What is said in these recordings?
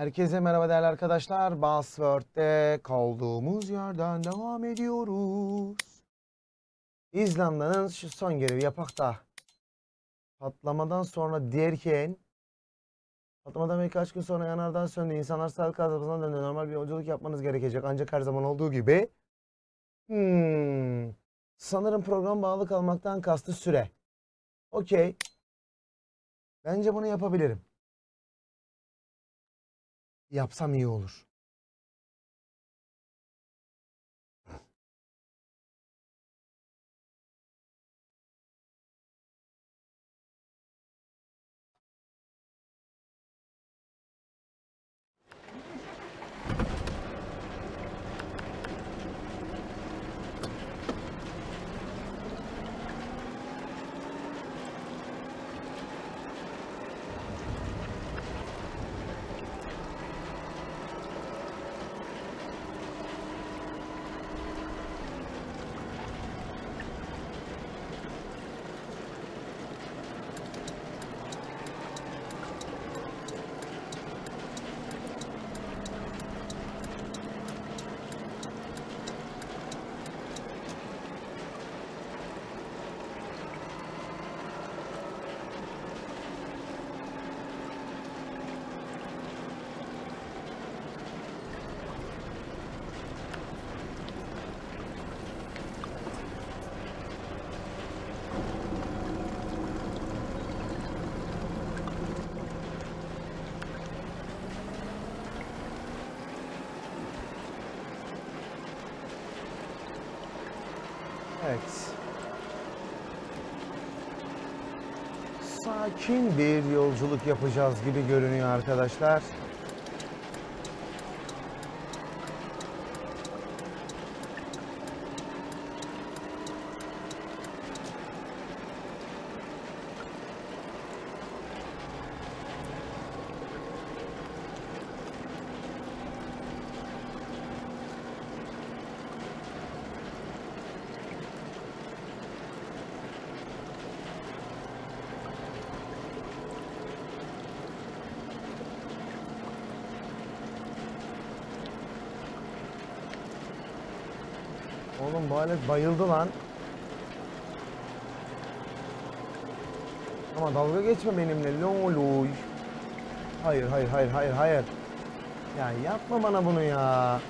Herkese merhaba değerli arkadaşlar. Buzzword'de kaldığımız yerden devam ediyoruz. İzlanda'nın şu son görevi yapak da. Patlamadan sonra derken patlamadan birkaç gün sonra yanardan söndü. İnsanlar sağlık kazasına döndü. Normal bir yolculuk yapmanız gerekecek. Ancak her zaman olduğu gibi. Hmm. Sanırım program bağlı kalmaktan kastı süre. Okey. Bence bunu yapabilirim. Yapsam iyi olur. Evet. Sakin bir yolculuk yapacağız gibi görünüyor arkadaşlar. Oğlum bu alet bayıldı lan. Ama dalga geçme benimle loloy. Hayır hayır hayır hayır hayır. Ya yapma bana bunu ya.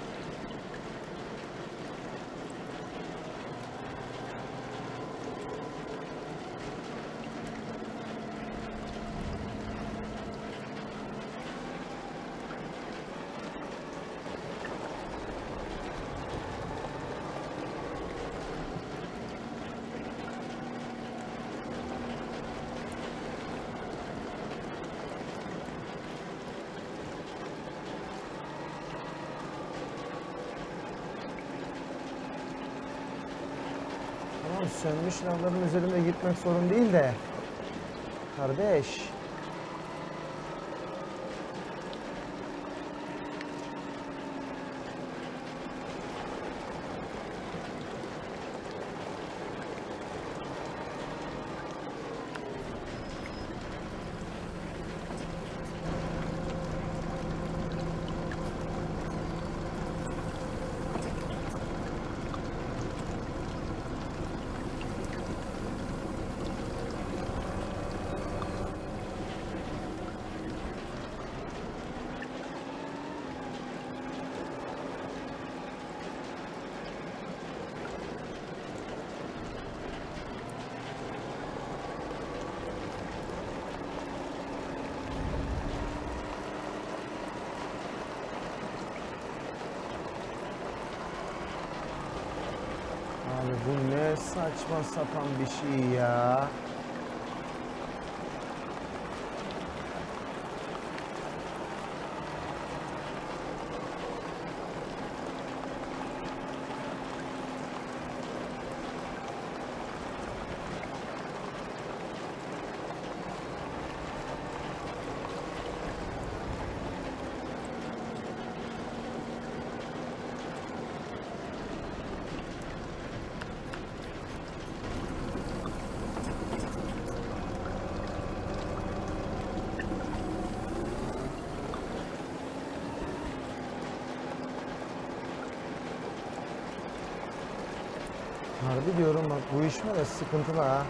Lavların üzerinde gitmek sorun değil de. Kardeş. Abi bu ne saçma sapan bir şey ya. Harbi diyorum bak bu iş var ya sıkıntılı ha.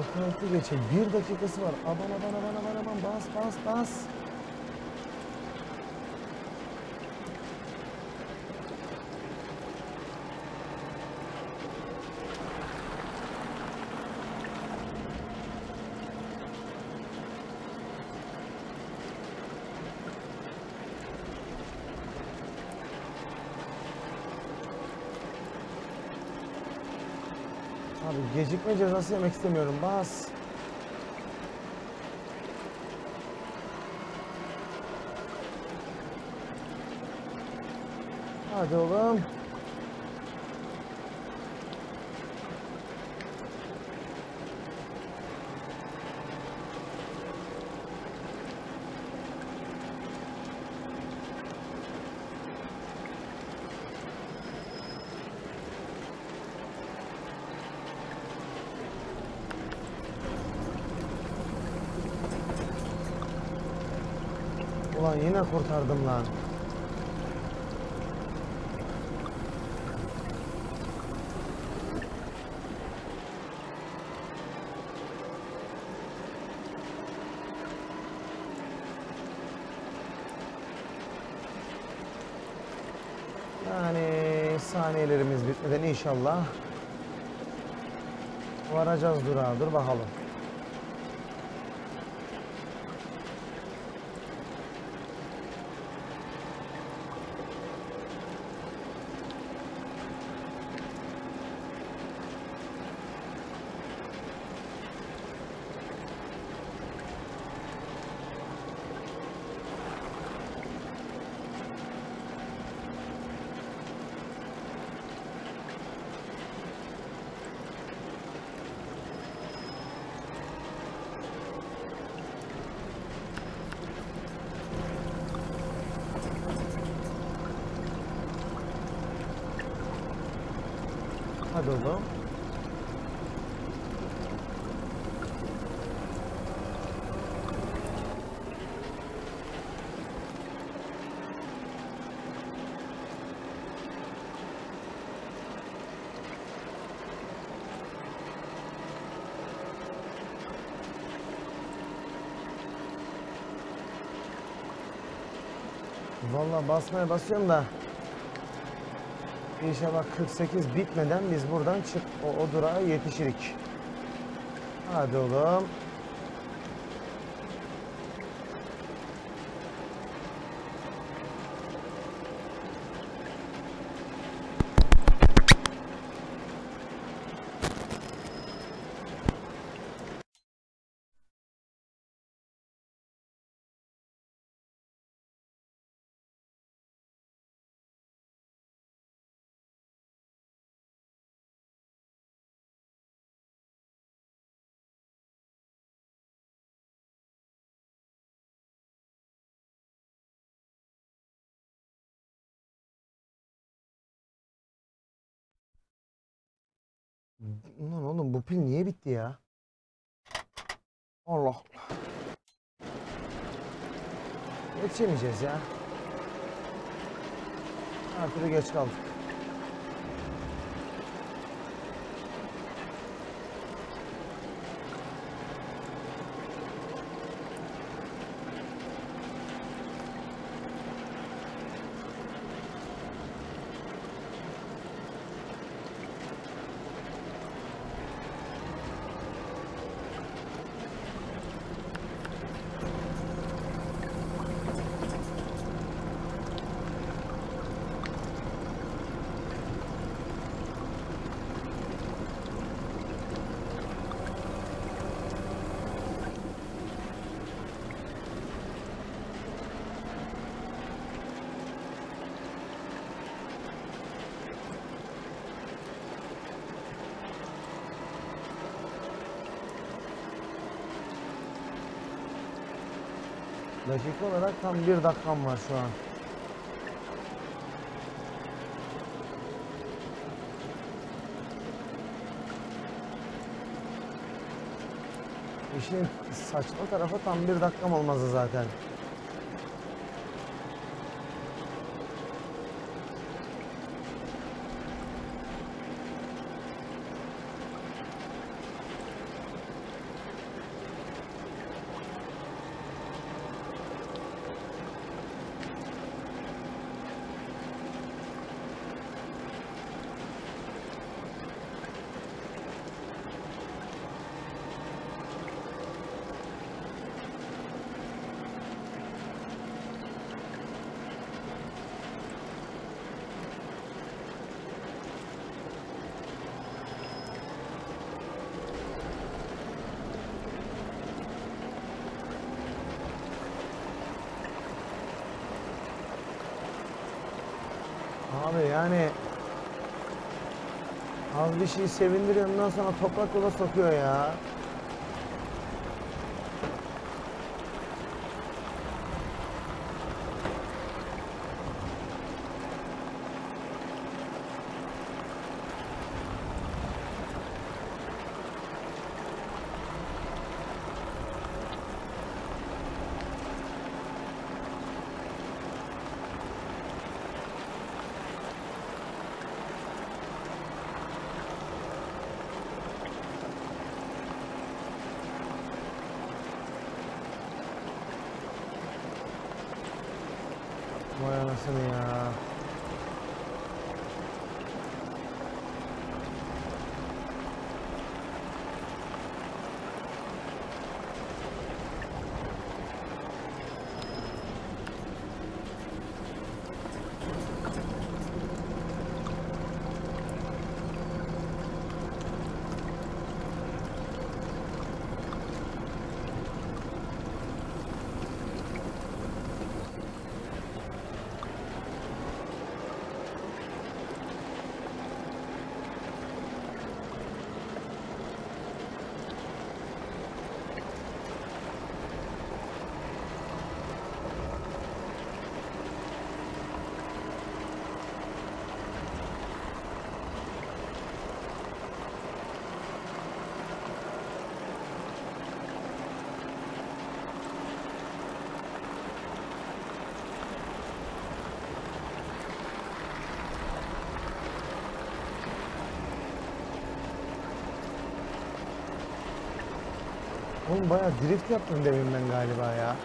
96 geçe 1 dakikası var. Aman aman aman aman aman bas bas bas. Cezası yemek istemiyorum. Bas. Hadi oğlum. Ulan yine kurtardım lan. Yani saniyelerimiz bitmeden inşallah varacağız durağa. Dur bakalım. Hadi oğlum. Vallahi basmaya basıyorum da İnşallah 48 bitmeden biz buradan çık o, o durağa yetişirik. Hadi oğlum. Ulan oğlum bu pil niye bitti ya? Allah Allah. Yetişemeyeceğiz ya. Her türlü geç kaldık. Dakika olarak tam bir dakikam var şu an. İşin saçma tarafı tam bir dakikam olmazdı zaten. Abi yani az bir şey sevindiriyor ondan sonra toprak yola sokuyor ya. Vay anasını ya. Oğlum bayağı drift yaptım demin ben galiba ya.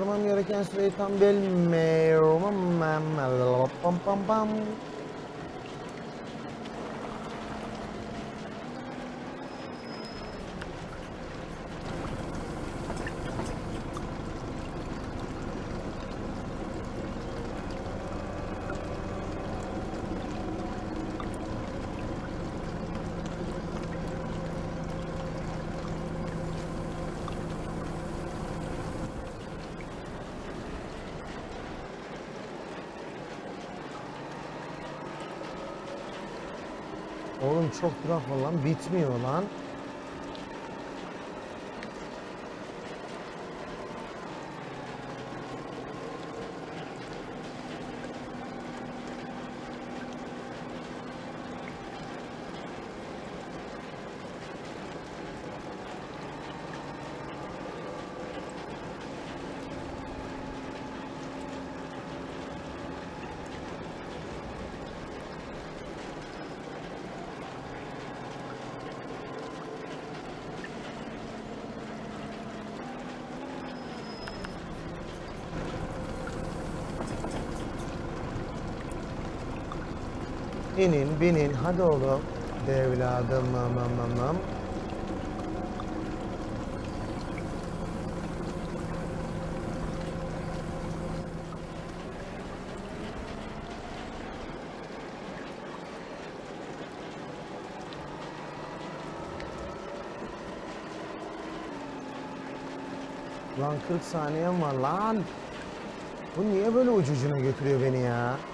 Parmam, Yurakan, Straight, Thumbnail, Mamma, Pam Pam Pam. Çok durak var lan. Bitmiyor lan. İnin binin hadi oğlum. Devladım mam mam mam. Lan 40 saniyem var lan. Bu niye böyle ucucuna götürüyor beni ya?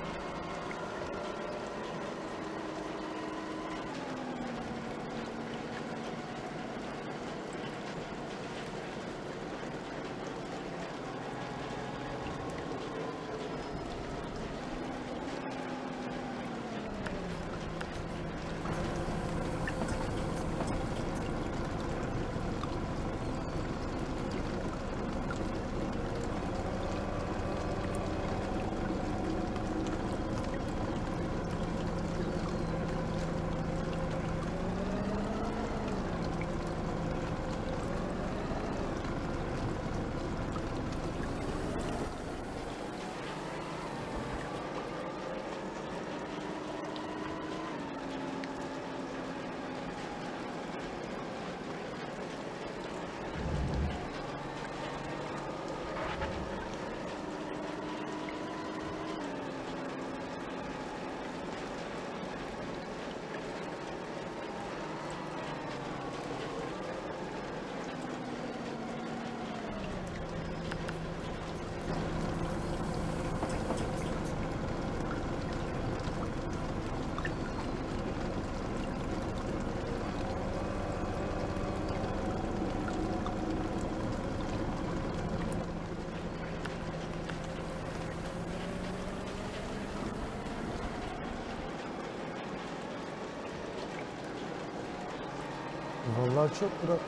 Vallahi çok durak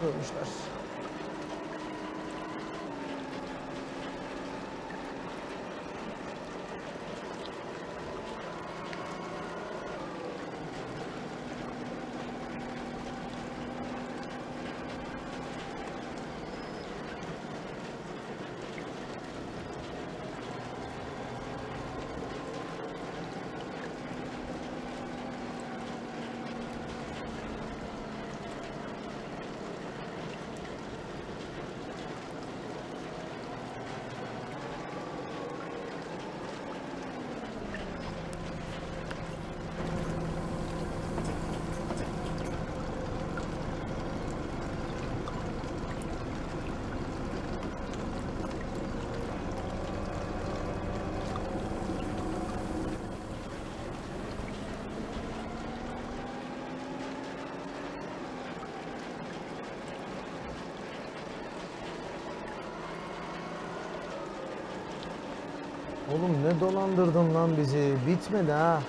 Oğlum ne dolandırdın lan bizi. Bitmedi ha.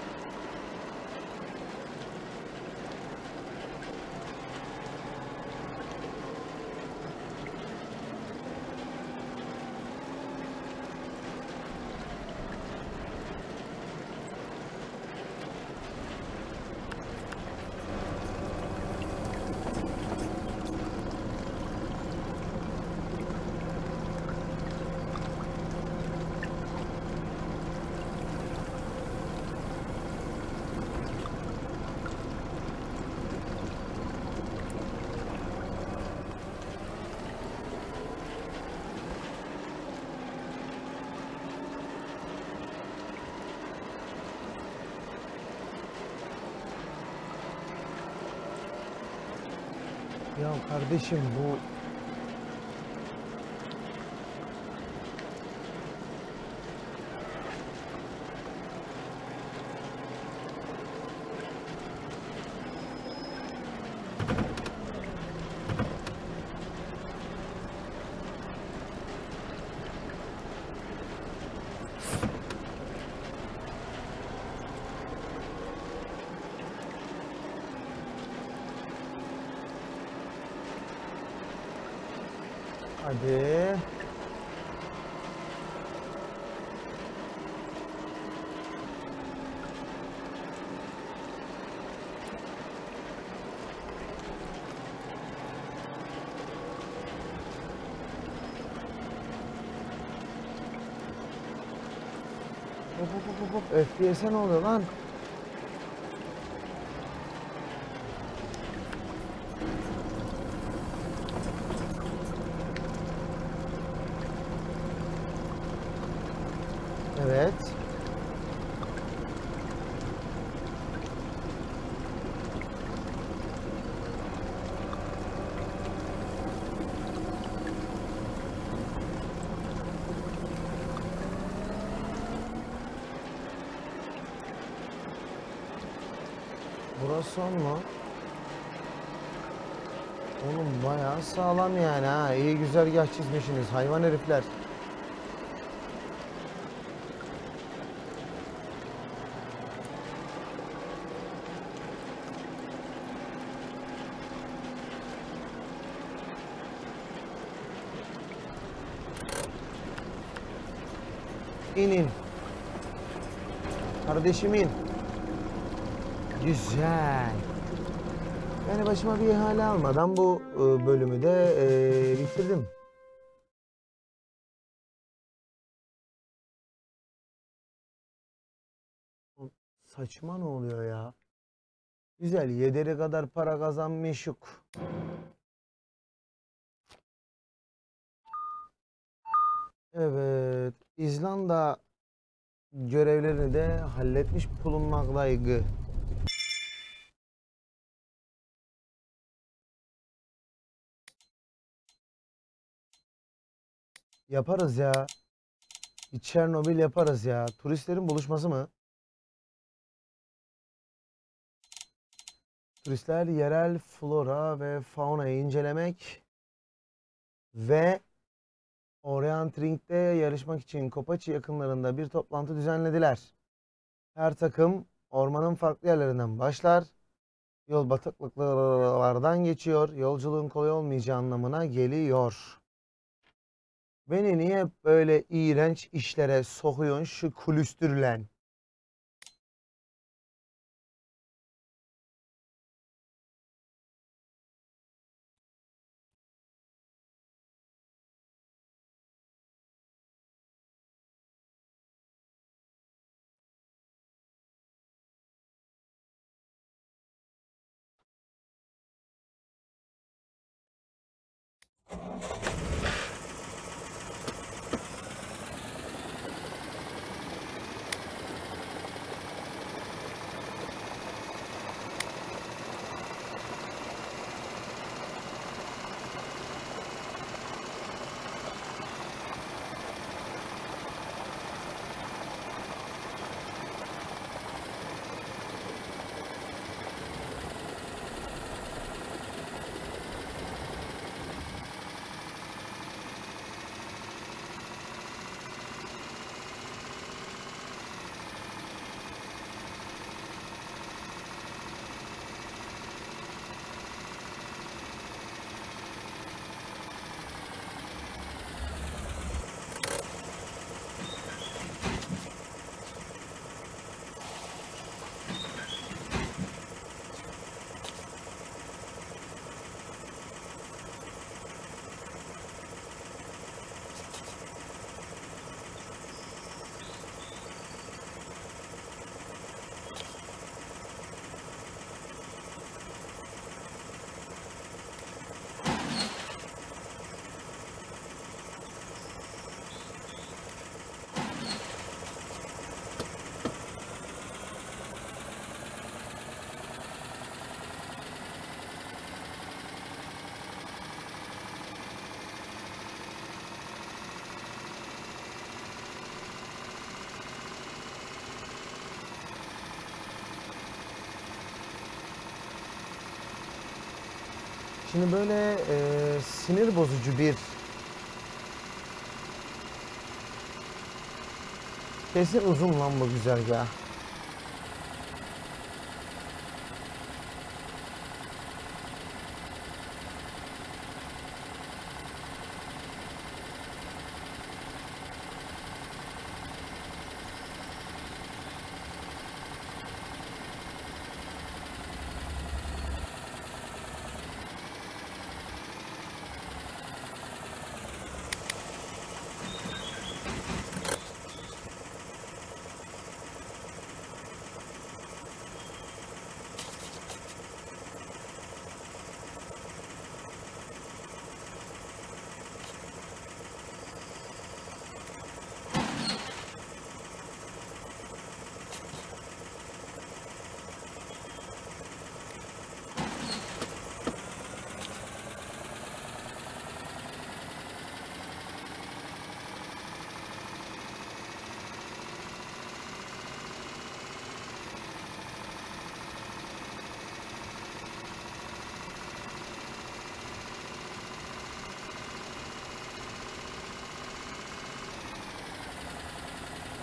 Ya kardeşim bu Hop hop hop hop hop. FPS'e ne oluyor lan? Evet. Burası son mu? Oğlum bayağı sağlam yani ha. İyi güzergah çizmişsiniz hayvan herifler. İnin. Kardeşim in. Güzel. Yani başıma bir ihale almadan bu e, bölümü de e, bitirdim. Saçma ne oluyor ya? Güzel, yederi kadar para kazanmışık. Evet, İzlanda görevlerini de halletmiş bulunmaktaydı. Yaparız ya. Bir Çernobil yaparız ya. Turistlerin buluşması mı? Turistler yerel flora ve faunayı incelemek ve Orient Ring'de yarışmak için Kopaçi yakınlarında bir toplantı düzenlediler. Her takım ormanın farklı yerlerinden başlar. Yol batıklıklardan geçiyor. Yolculuğun kolay olmayacağı anlamına geliyor. Beni niye böyle iğrenç işlere sokuyorsun şu kulüstürlen? Şimdi böyle e, sinir bozucu bir kesin uzun lan bu güzergah.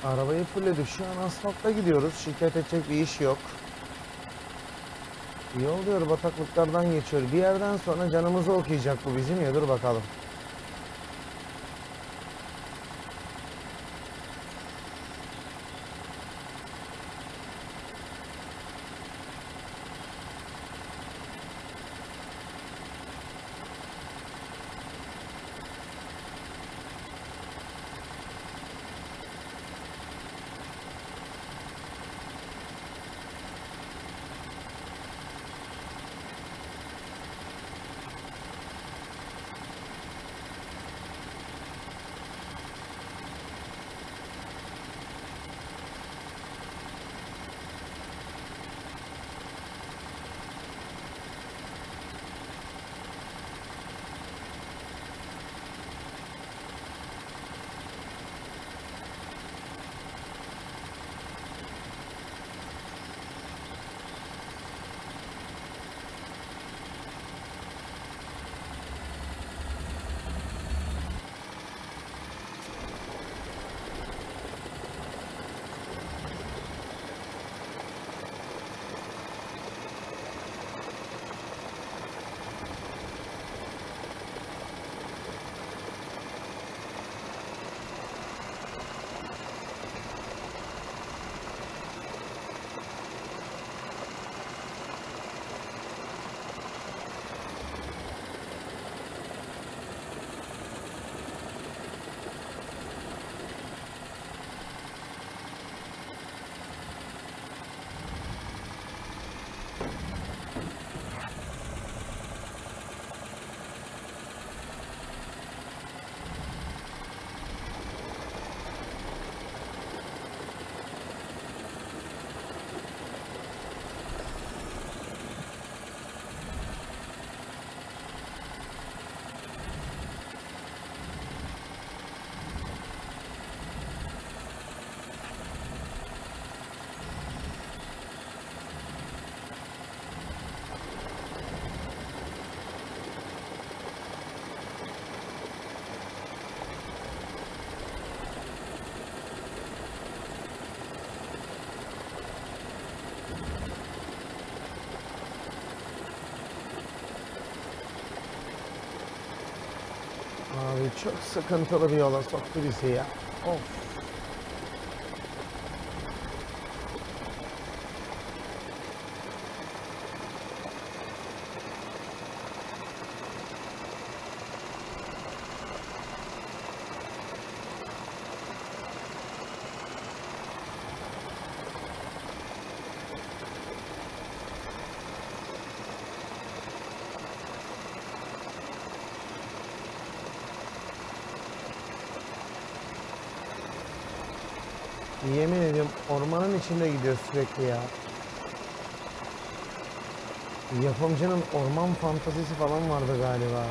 Arabayı fullledik. Şu an asfaltta gidiyoruz. Şikayet edecek bir iş yok. İyi oluyor bataklıklardan geçiyor. Bir yerden sonra canımızı okuyacak bu bizim ya dur bakalım. Abi çok sıkıntılı bir yola soktu bizi ya. Yemin ediyorum ormanın içinde gidiyor sürekli ya. Yapımcının orman fantazisi falan vardı galiba.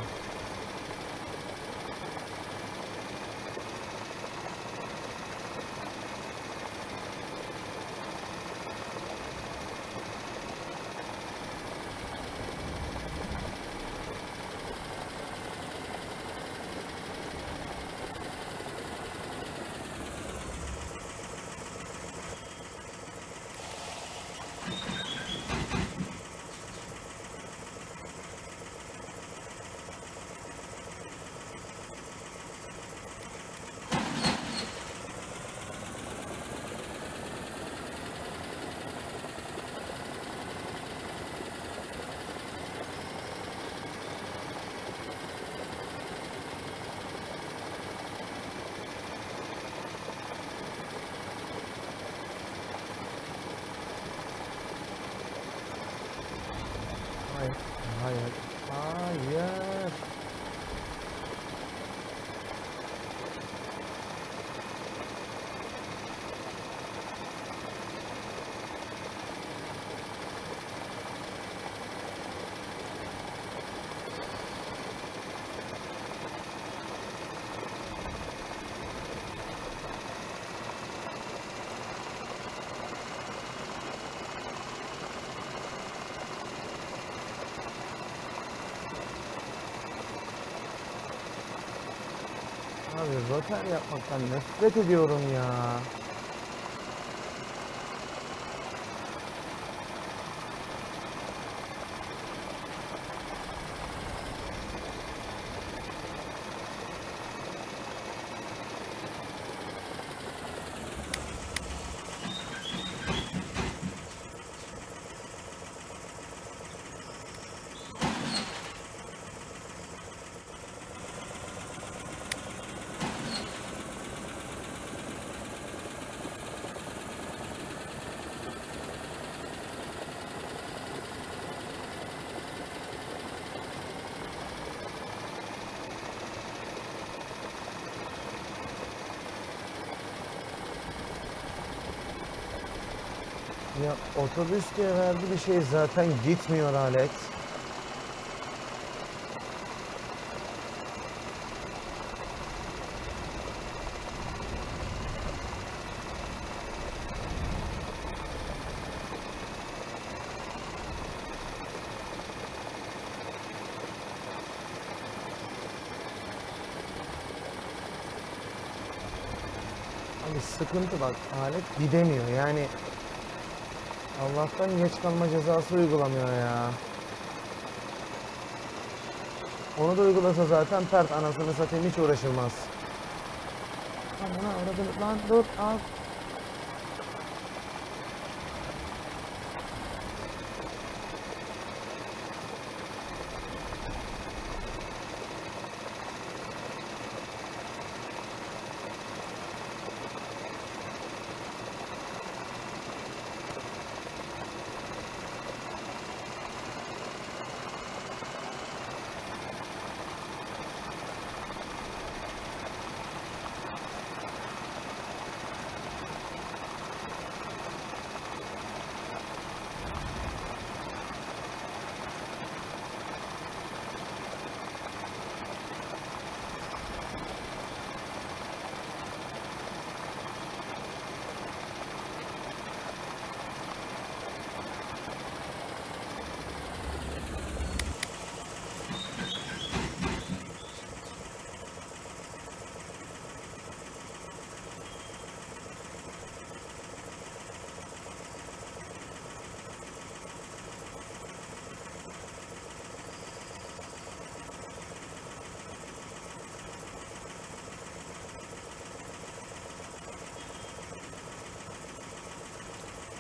Hayır, hayır, hayır. Abi rotar yapmaktan nefret ediyorum ya. Ya otobüs diye verdi bir şey zaten gitmiyor Alex. Abi sıkıntı bak alet gidemiyor yani Allah'tan geç kalma cezası uygulamıyor ya. Onu da uygulasa zaten pert anasını satayım hiç uğraşılmaz. Uğradım. Lan dur al.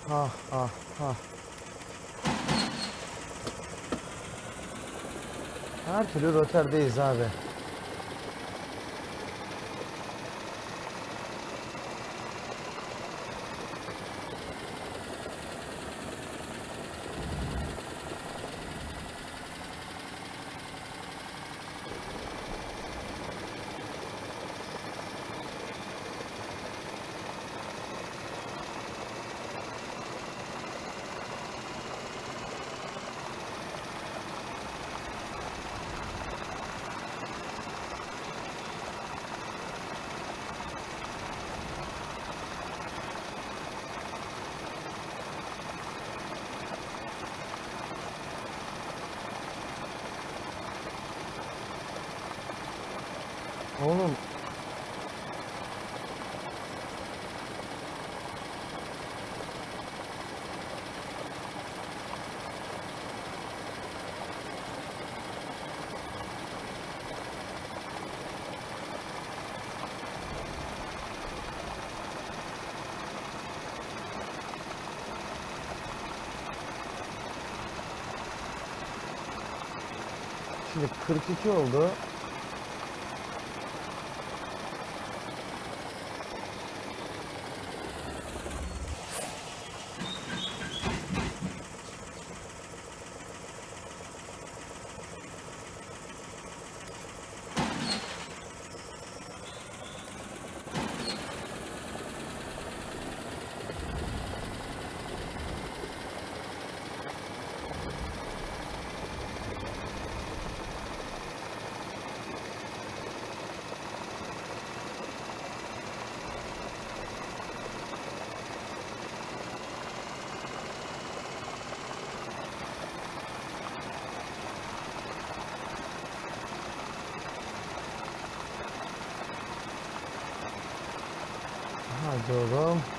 Ah ah ah. Her türlü roterdeyiz abi. Oğlum Şimdi 42 oldu. Hadi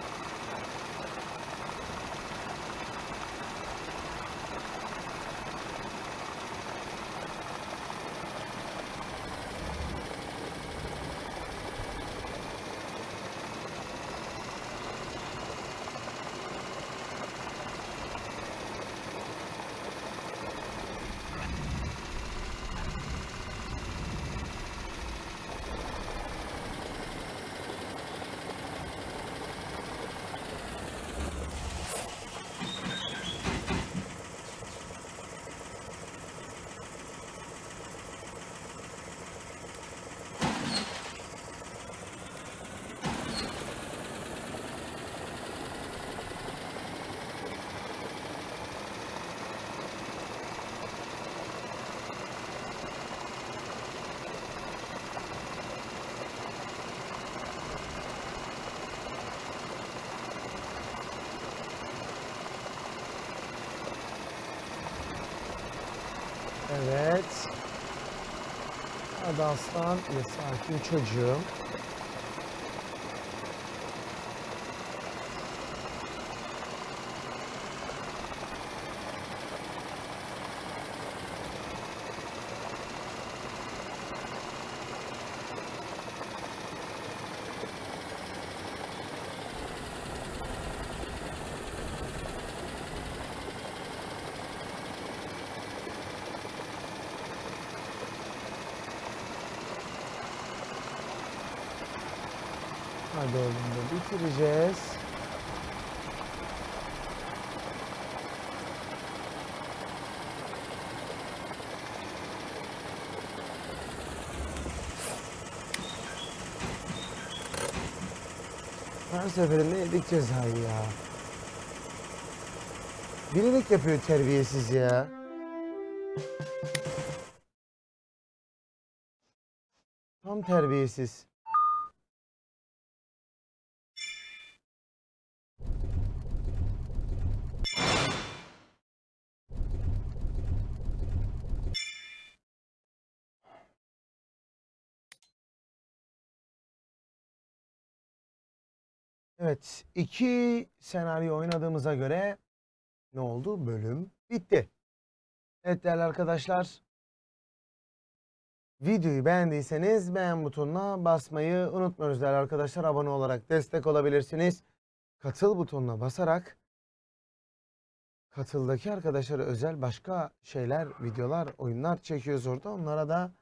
aslan ve sakin çocuğum. Hadi bitireceğiz. Her seferinde yedik cezayı ya. Bilerek yapıyor terbiyesiz ya. Tam terbiyesiz. Evet, iki senaryo oynadığımıza göre ne oldu? Bölüm bitti. Evet değerli arkadaşlar. Videoyu beğendiyseniz beğen butonuna basmayı unutmuyoruz değerli arkadaşlar. Abone olarak destek olabilirsiniz. Katıl butonuna basarak katıldaki arkadaşlara özel başka şeyler, videolar, oyunlar çekiyoruz orada. Onlara da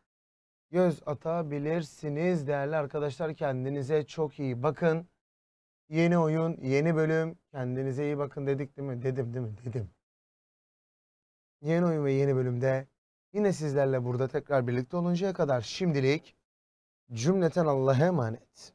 göz atabilirsiniz değerli arkadaşlar. Kendinize çok iyi bakın. Yeni oyun, yeni bölüm. Kendinize iyi bakın dedik değil mi? Dedim değil mi? Dedim. Yeni oyun ve yeni bölümde yine sizlerle burada tekrar birlikte oluncaya kadar şimdilik cümleten Allah'a emanet.